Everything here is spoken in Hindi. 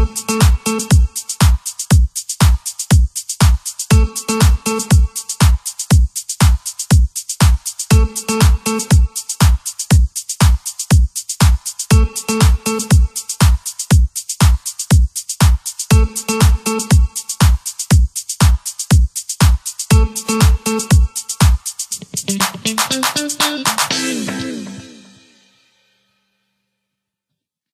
Thank